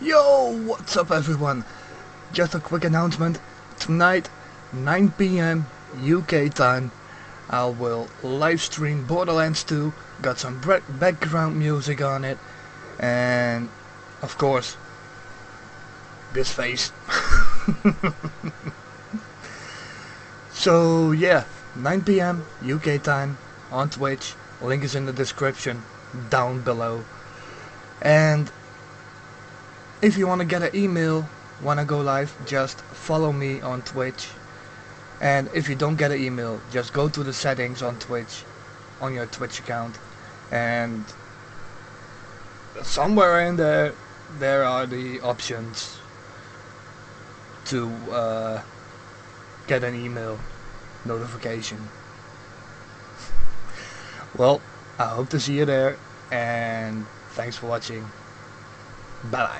Yo, what's up everyone? Just a quick announcement. Tonight, 9 p.m. UK time, I will live stream Borderlands 2. Got some background music on it. And, of course, this face. so, yeah, 9 p.m. UK time on Twitch. Link is in the description down below. And if you want to get an email when I go live, just follow me on Twitch. And if you don't get an email, just go to the settings on Twitch, on your Twitch account, and somewhere in there, there are the options to uh, get an email notification. well, I hope to see you there, and thanks for watching. Bye bye.